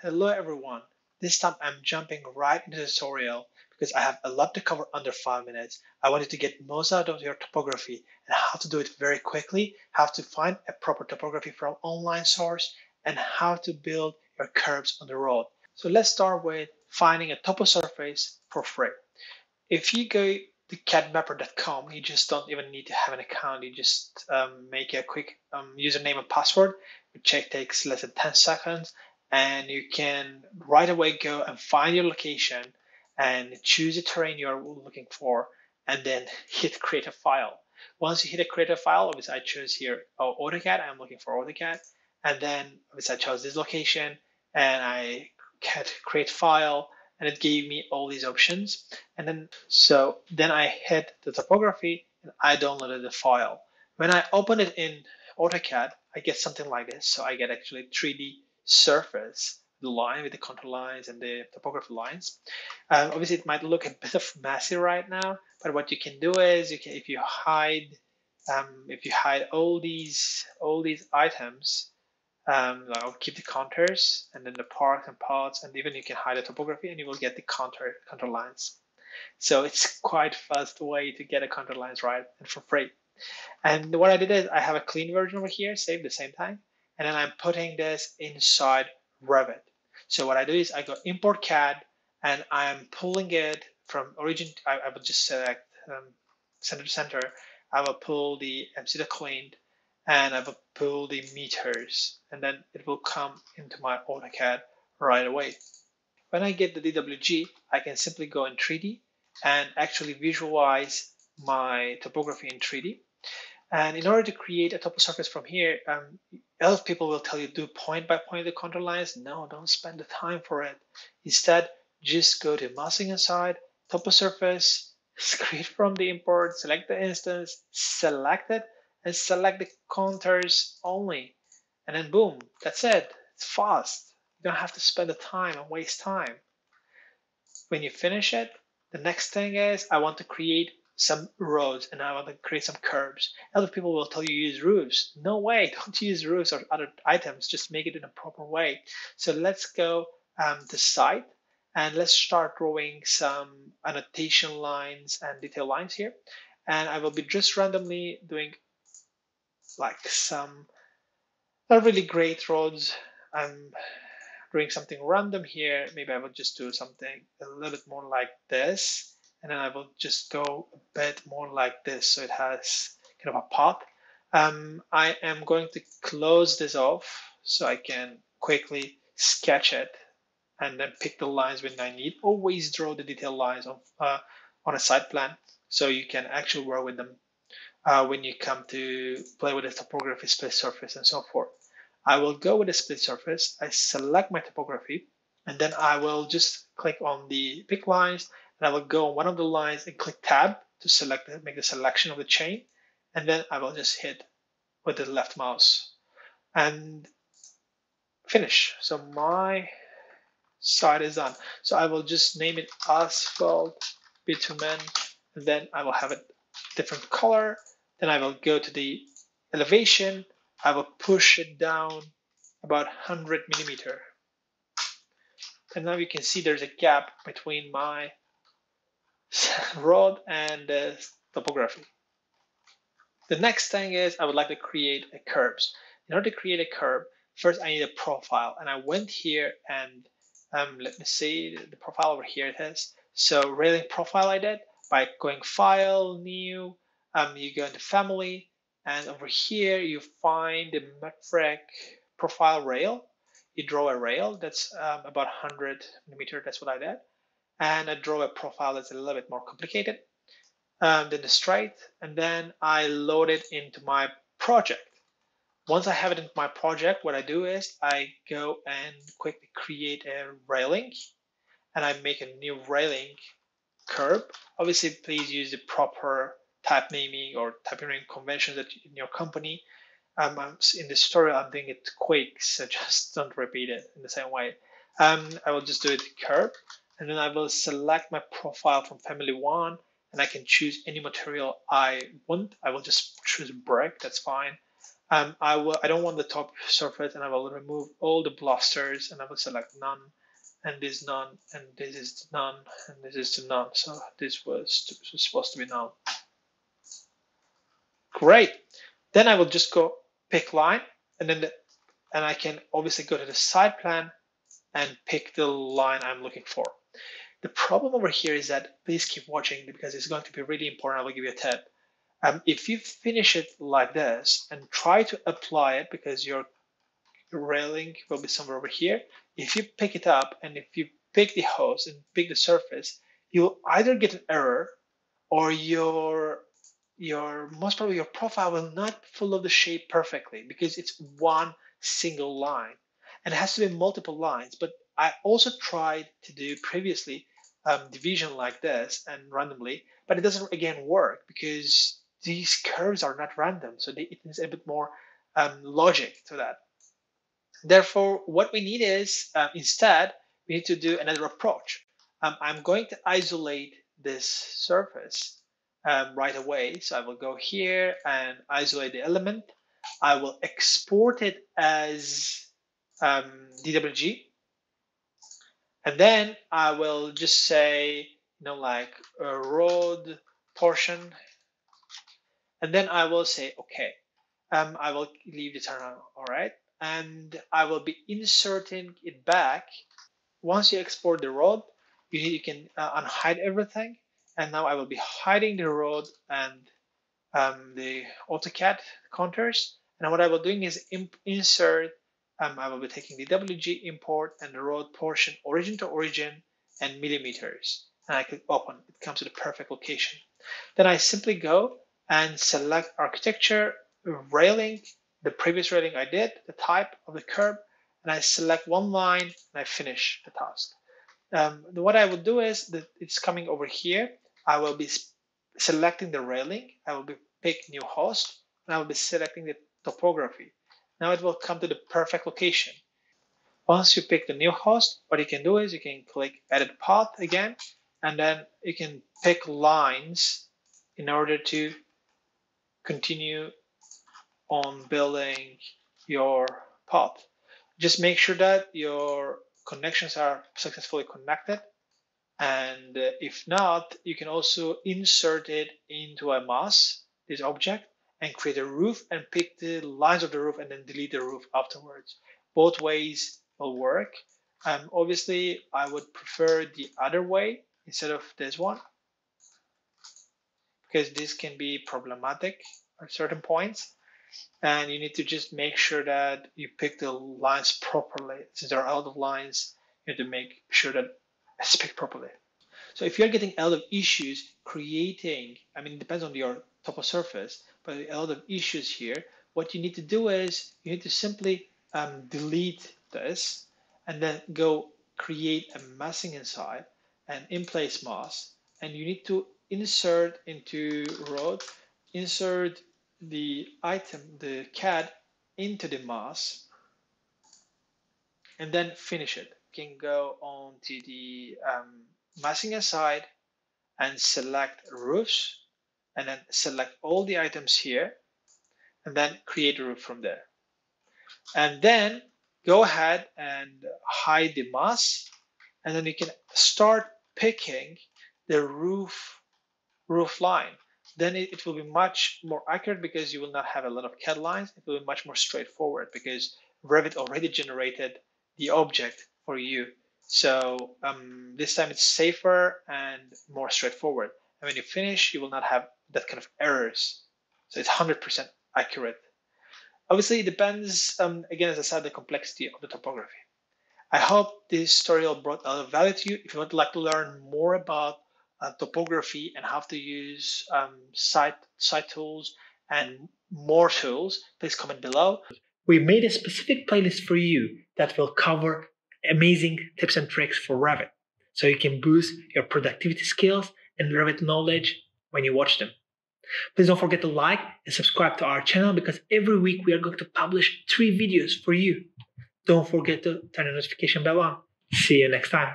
Hello everyone. This time I'm jumping right into the tutorial because I have a lot to cover under five minutes. I wanted to get most out of your topography and how to do it very quickly, how to find a proper topography from online source, and how to build your curbs on the road. So let's start with finding a topo surface for free. If you go to cadmapper.com, you just don't even need to have an account. You just um, make a quick um, username and password, which takes less than 10 seconds and you can right away go and find your location and choose the terrain you're looking for and then hit create a file. Once you hit a create a file, obviously I choose here oh, AutoCAD, I'm looking for AutoCAD. And then obviously I chose this location and I hit create file and it gave me all these options. And then, so then I hit the topography and I downloaded the file. When I open it in AutoCAD, I get something like this. So I get actually 3D surface, the line with the contour lines and the topography lines. Um, obviously, it might look a bit of messy right now, but what you can do is you can, if you hide, um, if you hide all these all these items, um, I'll keep the contours and then the parks and paths, and even you can hide the topography, and you will get the contour contour lines. So it's quite fast way to get a contour lines right and for free. And what I did is I have a clean version over here, saved the same time and then I'm putting this inside Revit. So what I do is I go import CAD and I'm pulling it from origin. I, I will just select um, center to center. I will pull the MC cleaned and I will pull the meters and then it will come into my AutoCAD right away. When I get the DWG, I can simply go in 3D and actually visualize my topography in 3D. And in order to create a topo surface from here, um, of people will tell you do point by point the contour lines. No, don't spend the time for it. Instead, just go to massing inside, topo surface, create from the import, select the instance, select it, and select the contours only. And then boom, that's it. It's fast. You don't have to spend the time and waste time. When you finish it, the next thing is I want to create some roads and I want to create some curbs. Other people will tell you use roofs. No way, don't use roofs or other items. Just make it in a proper way. So let's go um, to site and let's start drawing some annotation lines and detail lines here. And I will be just randomly doing like some not really great roads. I'm doing something random here. Maybe I will just do something a little bit more like this and then I will just go a bit more like this so it has kind of a path. Um, I am going to close this off so I can quickly sketch it and then pick the lines when I need. Always draw the detail lines of, uh, on a site plan so you can actually work with them uh, when you come to play with the topography, split surface, and so forth. I will go with a split surface. I select my topography, and then I will just click on the pick lines and I will go on one of the lines and click tab to select make the selection of the chain. And then I will just hit with the left mouse and finish. So my side is done. So I will just name it asphalt bitumen and then I will have a different color. Then I will go to the elevation. I will push it down about 100 millimeter. And now you can see there's a gap between my road and uh, topography. The next thing is I would like to create a curbs. In order to create a curb, first I need a profile. And I went here and um, let me see the profile over here it is. So railing profile I did by going file, new, um, you go into family, and over here you find the metric profile rail. You draw a rail that's um, about 100 millimeter, that's what I did and I draw a profile that's a little bit more complicated um, than the straight, and then I load it into my project. Once I have it in my project, what I do is I go and quickly create a railing, and I make a new railing curb. Obviously, please use the proper type naming or type naming conventions that in your company. Um, in this tutorial, I'm doing it quick, so just don't repeat it in the same way. Um, I will just do it curb, and then I will select my profile from family one and I can choose any material I want. I will just choose brick, that's fine. Um, I will. I don't want the top surface, and I will remove all the balusters and I will select none, and this none, and this is none, and this is none. So this was, was supposed to be none. Great. Then I will just go pick line, and then the, and I can obviously go to the site plan and pick the line I'm looking for. The problem over here is that please keep watching because it's going to be really important. I will give you a tip. Um, if you finish it like this and try to apply it because your railing will be somewhere over here, if you pick it up and if you pick the host and pick the surface, you'll either get an error or your your most probably your profile will not follow the shape perfectly because it's one single line and it has to be multiple lines. But I also tried to do previously um, division like this and randomly, but it doesn't again work because these curves are not random. So they, it needs a bit more um, logic to that. Therefore, what we need is uh, instead, we need to do another approach. Um, I'm going to isolate this surface um, right away. So I will go here and isolate the element. I will export it as um, DWG. And then I will just say, you know, like a road portion. And then I will say, okay, um, I will leave the turn on, all right? And I will be inserting it back. Once you export the road, you, you can uh, unhide everything. And now I will be hiding the road and um, the AutoCAD contours. And what I will doing is insert um, I will be taking the DWG import and the road portion origin to origin and millimeters. And I click open, it comes to the perfect location. Then I simply go and select architecture, railing, the previous railing I did, the type of the curb, and I select one line and I finish the task. Um, what I would do is that it's coming over here. I will be selecting the railing. I will be pick new host and I will be selecting the topography. Now it will come to the perfect location. Once you pick the new host, what you can do is you can click edit path again, and then you can pick lines in order to continue on building your path. Just make sure that your connections are successfully connected. And if not, you can also insert it into a mass, this object, and create a roof and pick the lines of the roof and then delete the roof afterwards. Both ways will work. Um, obviously, I would prefer the other way instead of this one because this can be problematic at certain points. And you need to just make sure that you pick the lines properly. Since there are lot of lines, you have to make sure that it's picked properly. So if you're getting lot of issues creating, I mean, it depends on your topo surface, but a lot of issues here. What you need to do is you need to simply um, delete this and then go create a massing inside and in place mass. And you need to insert into road, insert the item, the CAD into the mass and then finish it. You can go on to the um, massing inside and select roofs and then select all the items here and then create a roof from there. And then go ahead and hide the mass and then you can start picking the roof roof line. Then it, it will be much more accurate because you will not have a lot of CAD lines. It will be much more straightforward because Revit already generated the object for you. So um, this time it's safer and more straightforward. And when you finish, you will not have that kind of errors. So it's 100% accurate. Obviously, it depends, um, again, as I said, the complexity of the topography. I hope this tutorial brought a lot of value to you. If you would like to learn more about uh, topography and how to use um, site, site tools and more tools, please comment below. We made a specific playlist for you that will cover amazing tips and tricks for Revit. So you can boost your productivity skills and Revit knowledge when you watch them. Please don't forget to like and subscribe to our channel because every week we are going to publish three videos for you. Don't forget to turn the notification bell on. See you next time.